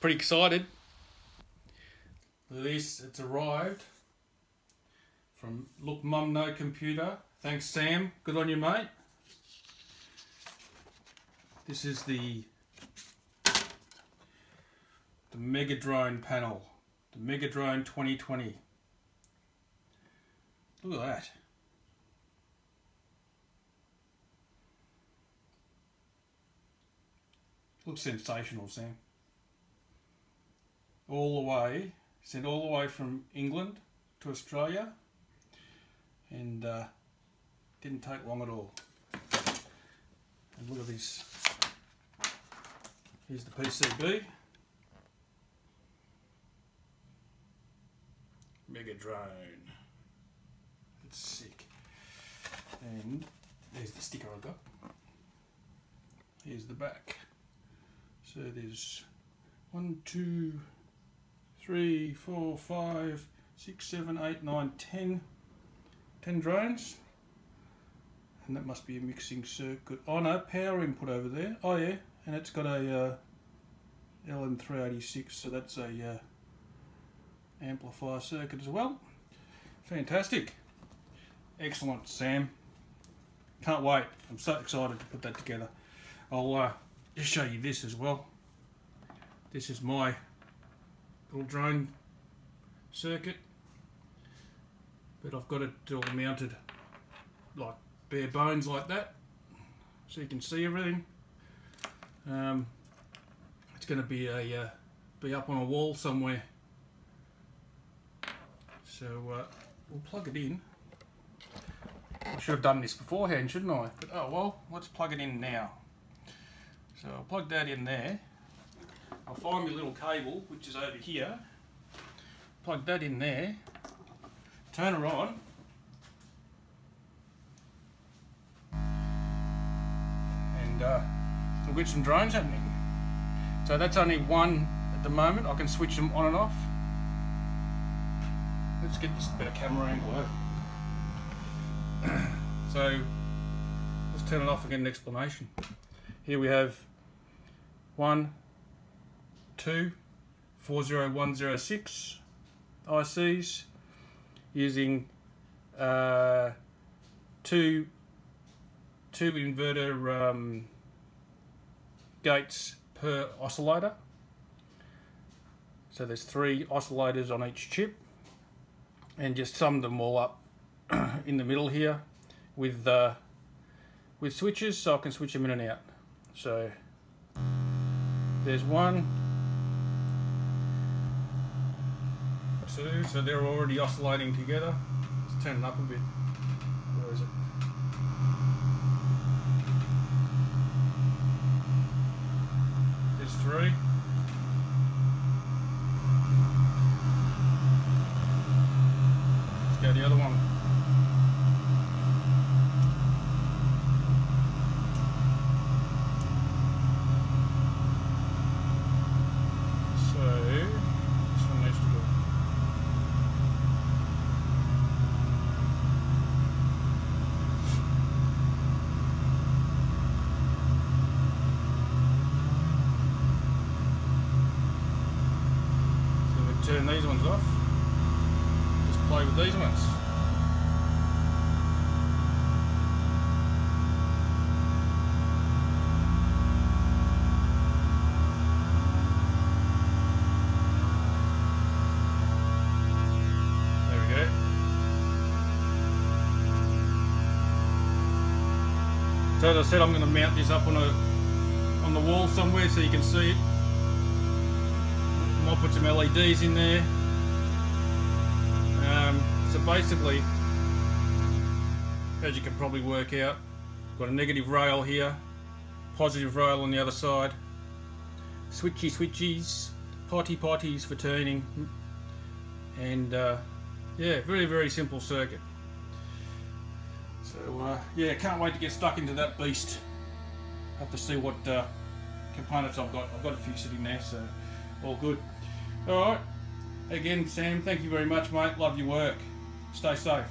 pretty excited. This, it's arrived from Look Mum No Computer. Thanks Sam, good on you mate. This is the the Mega Drone panel, the Mega Drone 2020. Look at that. Looks sensational, Sam. All the way, sent all the way from England to Australia, and uh, didn't take long at all. And look at this. Here's the PCB. Mega drone. It's sick. And there's the sticker I got. Here's the back. So there's one, two, three, four, five, six, seven, eight, nine, ten. Ten drones. And that must be a mixing circuit. Oh no, power input over there. Oh yeah, and it's got a uh, LM386, so that's a uh, amplifier circuit as well. Fantastic. Excellent, Sam. Can't wait. I'm so excited to put that together. I'll uh, just show you this as well. This is my little drone circuit. But I've got it all mounted like bare bones like that. So you can see everything. Um, it's going to be a uh, be up on a wall somewhere. So uh, we'll plug it in. I should have done this beforehand, shouldn't I? But oh well, let's plug it in now. So I'll plug that in there. I'll find my little cable, which is over here. Plug that in there. Turn her on. And uh, we'll get some drones happening. So that's only one at the moment. I can switch them on and off. Let's get this better camera angle so let's turn it off and get an explanation. Here we have one, two, 40106 ICs using uh, two two inverter um, gates per oscillator. So there's three oscillators on each chip and just summed them all up in the middle here with uh, with switches so I can switch them in and out. So there's one, so they're already oscillating together. Let's turn it up a bit. Where is it? There's three. Let's go the other one. Turn these ones off. Just play with these ones. There we go. So as I said, I'm going to mount this up on a on the wall somewhere so you can see it. Might put some LEDs in there. Um, so basically, as you can probably work out, got a negative rail here, positive rail on the other side, switchy switchies, potty potties for turning, and uh, yeah, very very simple circuit. So uh, yeah, can't wait to get stuck into that beast. Have to see what uh, components I've got. I've got a few sitting there, so all good. All right. Again, Sam, thank you very much, mate. Love your work. Stay safe.